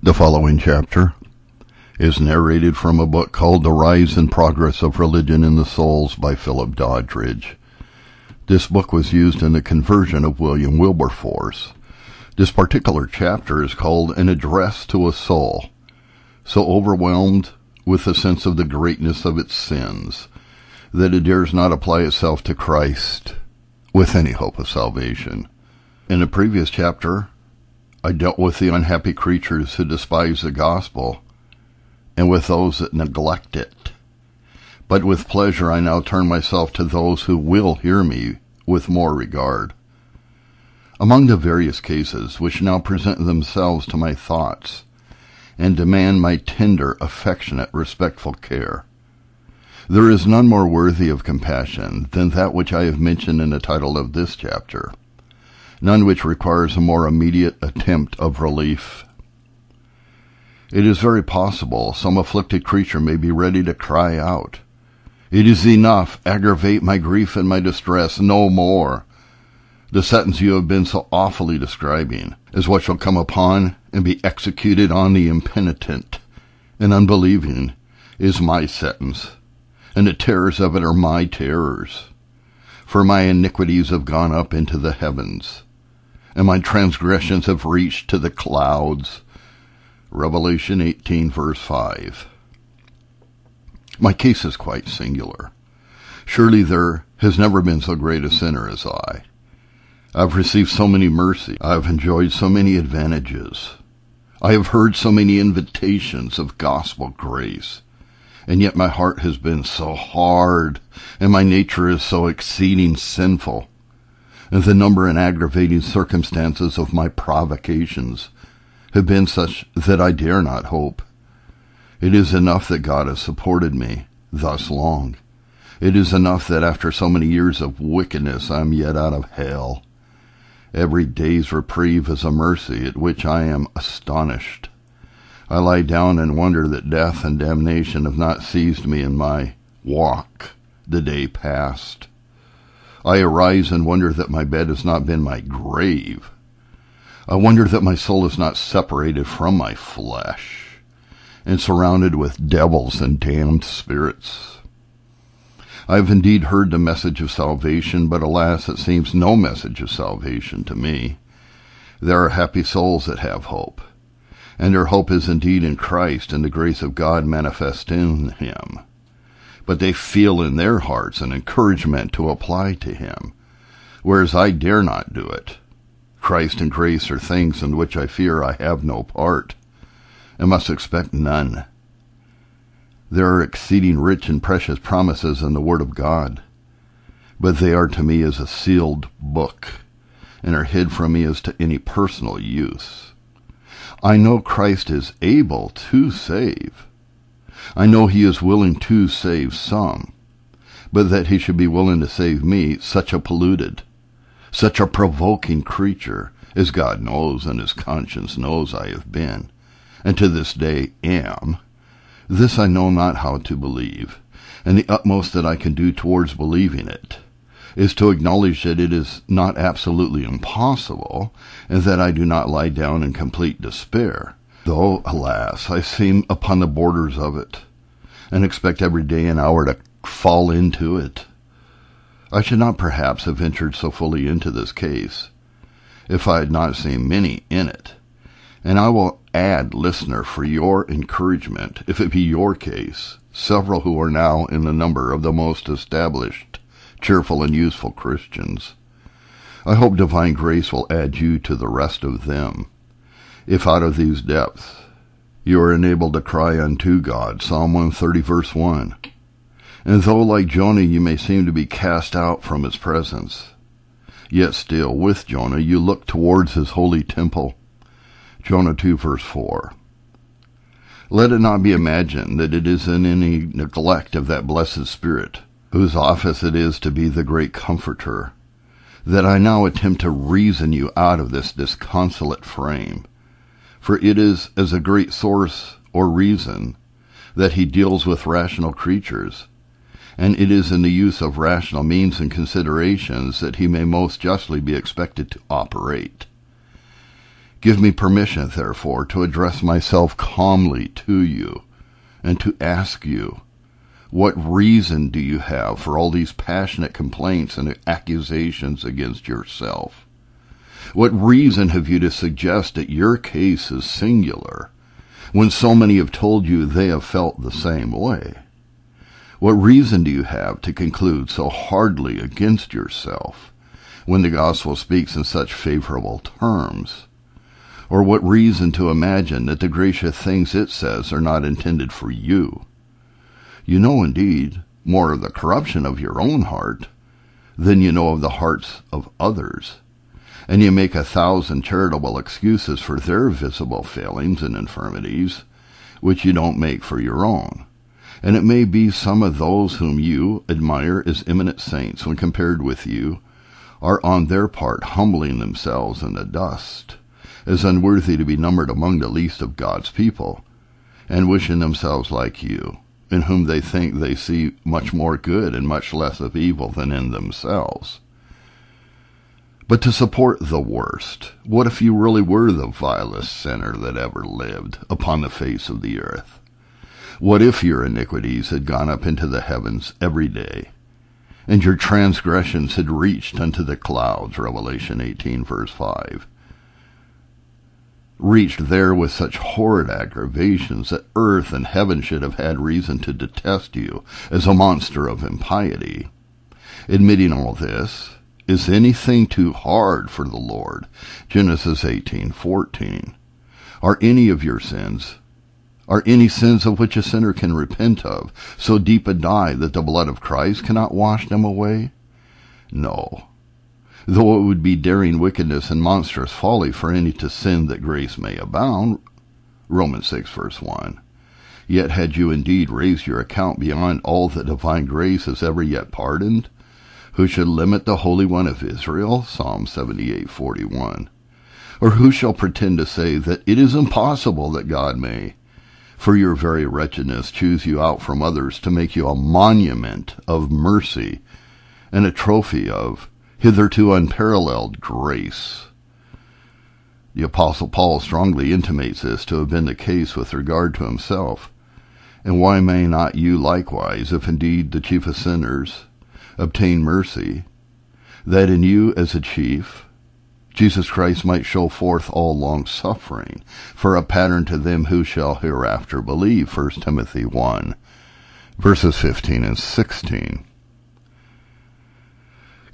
The following chapter is narrated from a book called The Rise and Progress of Religion in the Souls by Philip Doddridge. This book was used in the conversion of William Wilberforce. This particular chapter is called An Address to a Soul, so overwhelmed with the sense of the greatness of its sins that it dares not apply itself to Christ with any hope of salvation. In the previous chapter, I dealt with the unhappy creatures who despise the gospel and with those that neglect it. But with pleasure I now turn myself to those who will hear me with more regard. Among the various cases which now present themselves to my thoughts and demand my tender, affectionate, respectful care, there is none more worthy of compassion than that which I have mentioned in the title of this chapter none which requires a more immediate attempt of relief. It is very possible some afflicted creature may be ready to cry out, It is enough, aggravate my grief and my distress, no more. The sentence you have been so awfully describing is what shall come upon and be executed on the impenitent and unbelieving is my sentence, and the terrors of it are my terrors. For my iniquities have gone up into the heavens, and my transgressions have reached to the clouds. Revelation 18 verse 5. My case is quite singular. Surely there has never been so great a sinner as I. I've received so many mercies. I've enjoyed so many advantages. I have heard so many invitations of gospel grace. And yet my heart has been so hard, and my nature is so exceeding sinful and the number and aggravating circumstances of my provocations have been such that I dare not hope. It is enough that God has supported me thus long. It is enough that after so many years of wickedness I am yet out of hell. Every day's reprieve is a mercy at which I am astonished. I lie down and wonder that death and damnation have not seized me in my walk the day past. I arise and wonder that my bed has not been my grave. I wonder that my soul is not separated from my flesh and surrounded with devils and damned spirits. I have indeed heard the message of salvation, but alas, it seems no message of salvation to me. There are happy souls that have hope, and their hope is indeed in Christ and the grace of God manifest in him but they feel in their hearts an encouragement to apply to him, whereas I dare not do it. Christ and grace are things in which I fear I have no part, and must expect none. There are exceeding rich and precious promises in the Word of God, but they are to me as a sealed book, and are hid from me as to any personal use. I know Christ is able to save, I know he is willing to save some, but that he should be willing to save me, such a polluted, such a provoking creature, as God knows and his conscience knows I have been, and to this day am, this I know not how to believe, and the utmost that I can do towards believing it is to acknowledge that it is not absolutely impossible, and that I do not lie down in complete despair, though, alas, I seem upon the borders of it, and expect every day and hour to fall into it. I should not perhaps have ventured so fully into this case if I had not seen many in it. And I will add, listener, for your encouragement, if it be your case, several who are now in the number of the most established, cheerful, and useful Christians. I hope divine grace will add you to the rest of them if out of these depths you are enabled to cry unto God. Psalm 130 verse 1. And though like Jonah you may seem to be cast out from his presence, yet still with Jonah you look towards his holy temple. Jonah 2 verse 4. Let it not be imagined that it is in any neglect of that blessed Spirit, whose office it is to be the great comforter, that I now attempt to reason you out of this disconsolate frame for it is as a great source or reason that he deals with rational creatures, and it is in the use of rational means and considerations that he may most justly be expected to operate. Give me permission, therefore, to address myself calmly to you and to ask you, what reason do you have for all these passionate complaints and accusations against yourself? What reason have you to suggest that your case is singular when so many have told you they have felt the same way? What reason do you have to conclude so hardly against yourself when the gospel speaks in such favorable terms? Or what reason to imagine that the gracious things it says are not intended for you? You know indeed more of the corruption of your own heart than you know of the hearts of others. And you make a thousand charitable excuses for their visible failings and infirmities, which you don't make for your own. And it may be some of those whom you admire as eminent saints when compared with you are on their part humbling themselves in the dust, as unworthy to be numbered among the least of God's people, and wishing themselves like you in whom they think they see much more good and much less of evil than in themselves. But to support the worst, what if you really were the vilest sinner that ever lived upon the face of the earth? What if your iniquities had gone up into the heavens every day, and your transgressions had reached unto the clouds, Revelation 18 verse 5, reached there with such horrid aggravations that earth and heaven should have had reason to detest you as a monster of impiety. Admitting all this, is anything too hard for the Lord? Genesis 18:14. Are any of your sins are any sins of which a sinner can repent of so deep a dye that the blood of Christ cannot wash them away? No though it would be daring wickedness and monstrous folly for any to sin that grace may abound. Romans 6 verse 1. Yet had you indeed raised your account beyond all that divine grace has ever yet pardoned, who should limit the Holy One of Israel? Psalm 78:41. Or who shall pretend to say that it is impossible that God may, for your very wretchedness, choose you out from others to make you a monument of mercy and a trophy of hitherto unparalleled grace. The Apostle Paul strongly intimates this to have been the case with regard to himself. And why may not you likewise, if indeed the chief of sinners, obtain mercy, that in you as a chief, Jesus Christ might show forth all long suffering, for a pattern to them who shall hereafter believe. 1 Timothy 1, verses 15 and 16.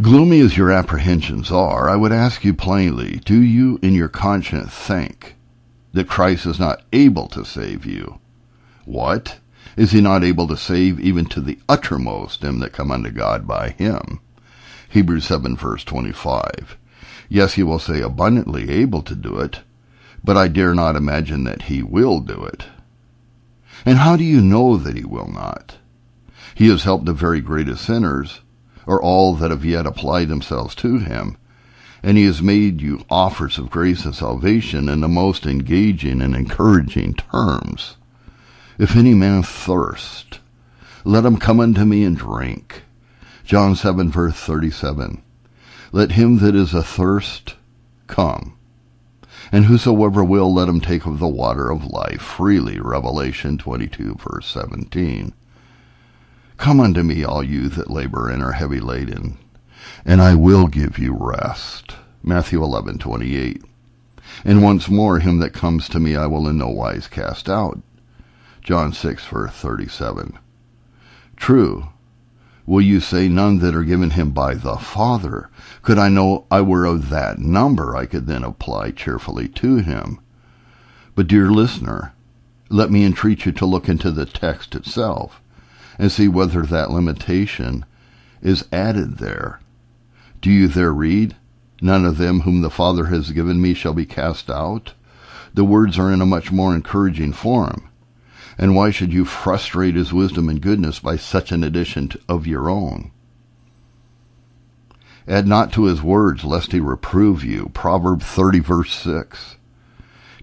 Gloomy as your apprehensions are, I would ask you plainly, do you in your conscience think that Christ is not able to save you? What? Is he not able to save even to the uttermost them that come unto God by him? Hebrews 7 verse 25. Yes, he will say abundantly able to do it, but I dare not imagine that he will do it. And how do you know that he will not? He has helped the very greatest sinners, or all that have yet applied themselves to him, and he has made you offers of grace and salvation in the most engaging and encouraging terms. If any man thirst, let him come unto me and drink. John 7 verse 37. Let him that is athirst come. And whosoever will, let him take of the water of life freely. Revelation 22 verse 17. Come unto me, all you that labor and are heavy laden, and I will give you rest. Matthew 11:28. And once more, him that comes to me I will in no wise cast out. John 6 verse 37. True. Will you say none that are given him by the Father? Could I know I were of that number, I could then apply cheerfully to him. But dear listener, let me entreat you to look into the text itself and see whether that limitation is added there. Do you there read, None of them whom the Father has given me shall be cast out? The words are in a much more encouraging form. And why should you frustrate his wisdom and goodness by such an addition of your own? Add not to his words, lest he reprove you. Proverb 30, verse 6.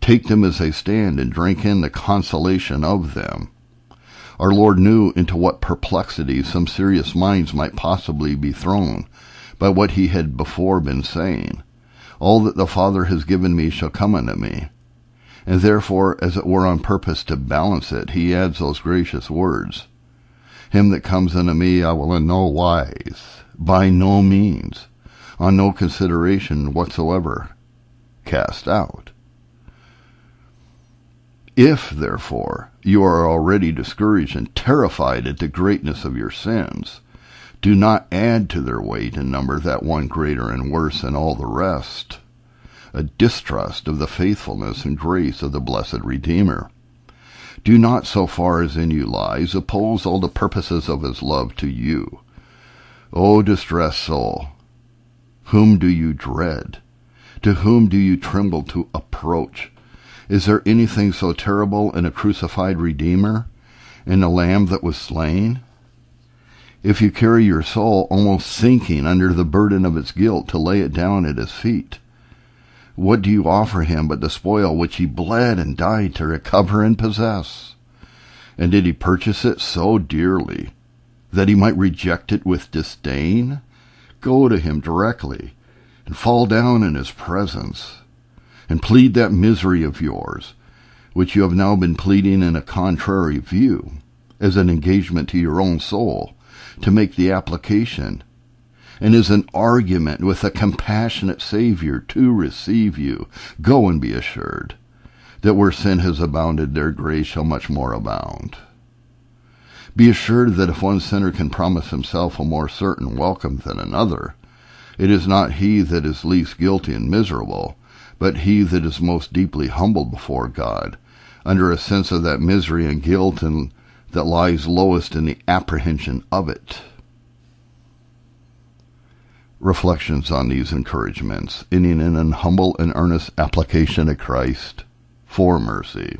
Take them as they stand, and drink in the consolation of them. Our Lord knew into what perplexities some serious minds might possibly be thrown by what he had before been saying, All that the Father has given me shall come unto me. And therefore, as it were on purpose to balance it, he adds those gracious words. Him that comes unto me I will in no wise, by no means, on no consideration whatsoever, cast out. If, therefore, you are already discouraged and terrified at the greatness of your sins, do not add to their weight and number that one greater and worse than all the rest, a distrust of the faithfulness and grace of the blessed Redeemer. Do not, so far as in you lies, oppose all the purposes of his love to you. O distressed soul, whom do you dread? To whom do you tremble to approach? Is there anything so terrible in a crucified Redeemer, in a Lamb that was slain? If you carry your soul almost sinking under the burden of its guilt to lay it down at his feet, what do you offer him but the spoil which he bled and died to recover and possess? And did he purchase it so dearly that he might reject it with disdain? Go to him directly and fall down in his presence and plead that misery of yours, which you have now been pleading in a contrary view, as an engagement to your own soul, to make the application, and is an argument with a compassionate Savior to receive you. Go and be assured that where sin has abounded, there grace shall much more abound. Be assured that if one sinner can promise himself a more certain welcome than another, it is not he that is least guilty and miserable, but he that is most deeply humbled before God, under a sense of that misery and guilt and that lies lowest in the apprehension of it. Reflections on these encouragements, ending in an humble and earnest application of Christ for mercy.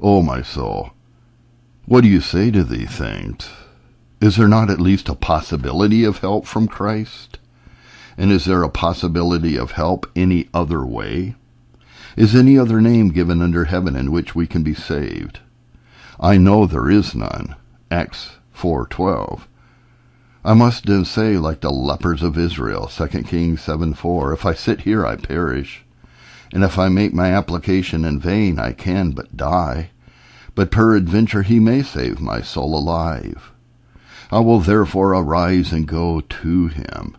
O my soul, what do you say to these things? Is there not at least a possibility of help from Christ? And is there a possibility of help any other way? Is any other name given under heaven in which we can be saved? I know there is none. Acts 4:12. I must then say, like the lepers of Israel, 2 Kings 7:4, if I sit here, I perish, and if I make my application in vain, I can but die. But peradventure he may save my soul alive. I will therefore arise and go to him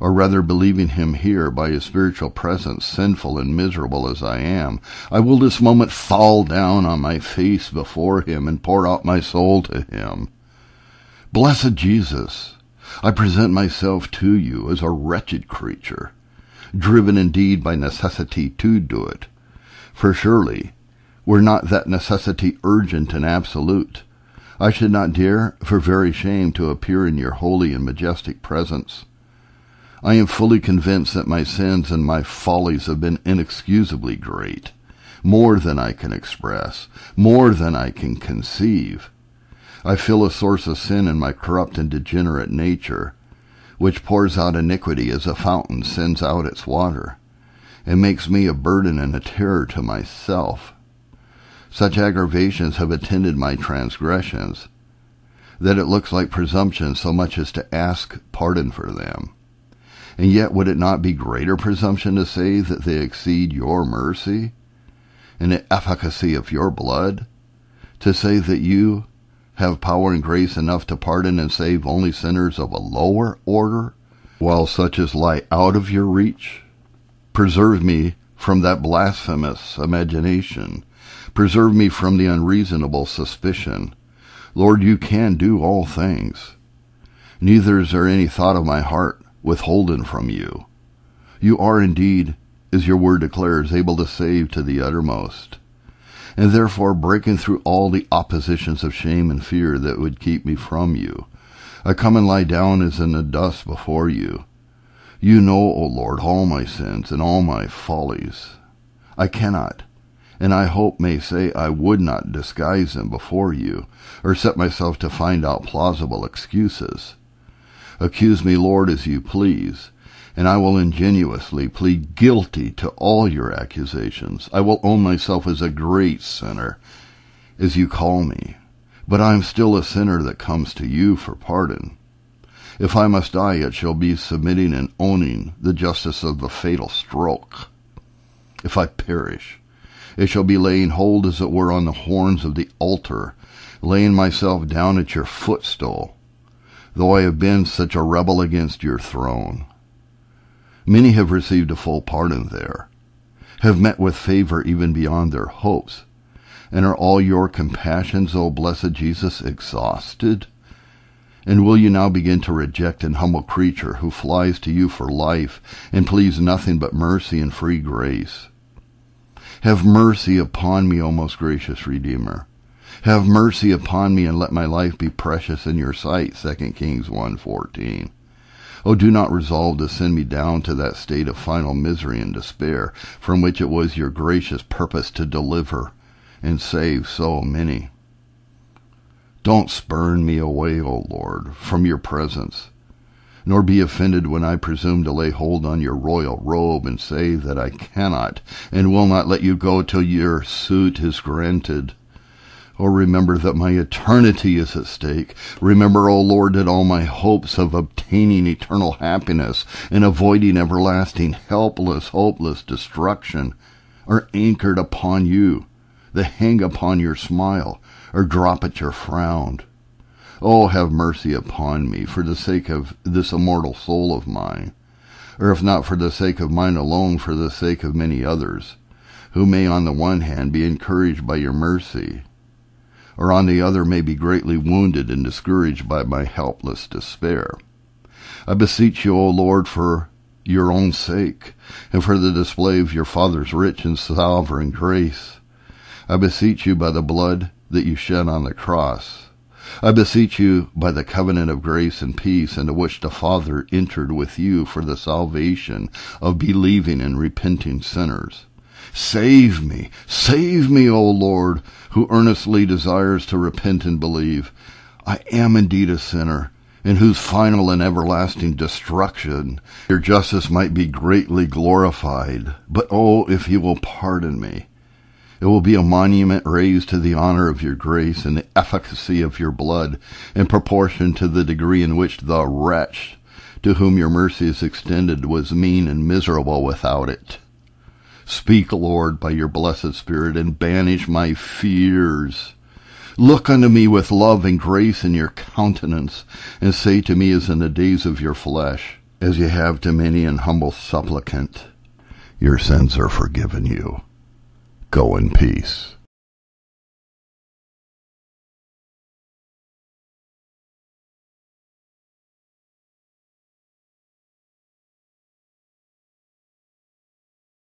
or rather believing him here by his spiritual presence, sinful and miserable as I am, I will this moment fall down on my face before him and pour out my soul to him. Blessed Jesus, I present myself to you as a wretched creature, driven indeed by necessity to do it. For surely, were not that necessity urgent and absolute, I should not dare, for very shame, to appear in your holy and majestic presence. I am fully convinced that my sins and my follies have been inexcusably great, more than I can express, more than I can conceive. I feel a source of sin in my corrupt and degenerate nature, which pours out iniquity as a fountain sends out its water, and makes me a burden and a terror to myself. Such aggravations have attended my transgressions, that it looks like presumption so much as to ask pardon for them. And yet would it not be greater presumption to say that they exceed your mercy and the efficacy of your blood? To say that you have power and grace enough to pardon and save only sinners of a lower order, while such as lie out of your reach? Preserve me from that blasphemous imagination. Preserve me from the unreasonable suspicion. Lord, you can do all things. Neither is there any thought of my heart withholden from you. You are indeed, as your word declares, able to save to the uttermost. And therefore, breaking through all the oppositions of shame and fear that would keep me from you, I come and lie down as in the dust before you. You know, O Lord, all my sins and all my follies. I cannot, and I hope may say I would not disguise them before you, or set myself to find out plausible excuses. Accuse me, Lord, as you please, and I will ingenuously plead guilty to all your accusations. I will own myself as a great sinner, as you call me, but I am still a sinner that comes to you for pardon. If I must die, it shall be submitting and owning the justice of the fatal stroke. If I perish, it shall be laying hold, as it were, on the horns of the altar, laying myself down at your footstool, though I have been such a rebel against your throne. Many have received a full pardon there, have met with favor even beyond their hopes. And are all your compassions, O blessed Jesus, exhausted? And will you now begin to reject an humble creature who flies to you for life and pleads nothing but mercy and free grace? Have mercy upon me, O most gracious Redeemer. Have mercy upon me and let my life be precious in your sight, 2 Kings 1.14. Oh, do not resolve to send me down to that state of final misery and despair from which it was your gracious purpose to deliver and save so many. Don't spurn me away, O Lord, from your presence, nor be offended when I presume to lay hold on your royal robe and say that I cannot and will not let you go till your suit is granted. Oh, remember that my eternity is at stake. Remember, O Lord, that all my hopes of obtaining eternal happiness and avoiding everlasting, helpless, hopeless destruction are anchored upon you. They hang upon your smile or drop at your frown. Oh, have mercy upon me for the sake of this immortal soul of mine, or if not for the sake of mine alone, for the sake of many others, who may on the one hand be encouraged by your mercy, or on the other may be greatly wounded and discouraged by my helpless despair. I beseech you, O Lord, for your own sake, and for the display of your Father's rich and sovereign grace. I beseech you by the blood that you shed on the cross. I beseech you by the covenant of grace and peace into which the Father entered with you for the salvation of believing and repenting sinners. Save me, save me, O Lord, who earnestly desires to repent and believe. I am indeed a sinner, in whose final and everlasting destruction your justice might be greatly glorified. But oh, if you will pardon me, it will be a monument raised to the honor of your grace and the efficacy of your blood in proportion to the degree in which the wretch to whom your mercy is extended was mean and miserable without it. Speak, Lord, by your blessed Spirit, and banish my fears. Look unto me with love and grace in your countenance, and say to me as in the days of your flesh, as you have to many an humble supplicant, Your sins are forgiven you. Go in peace.